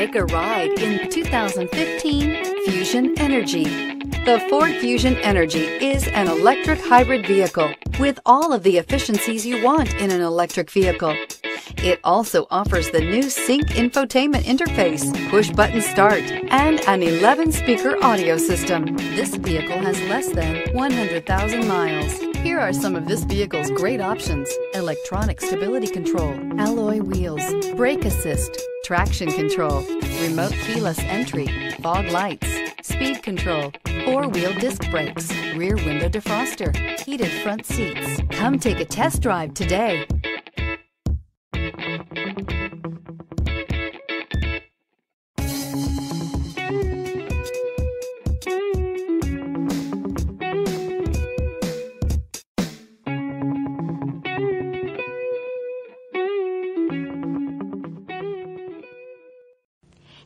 Take a ride in 2015 Fusion Energi. The Ford Fusion Energi is an electric hybrid vehicle with all of the efficiencies you want in an electric vehicle. It also offers the new Sync infotainment interface, push button start, and an 11 speaker audio system. This vehicle has less than 100,000 miles. Here are some of this vehicle's great options electronic stability control, alloy wheels, brake assist, traction control, remote keyless entry, fog lights, speed control, four wheel disc brakes, rear window defroster, heated front seats. Come take a test drive today.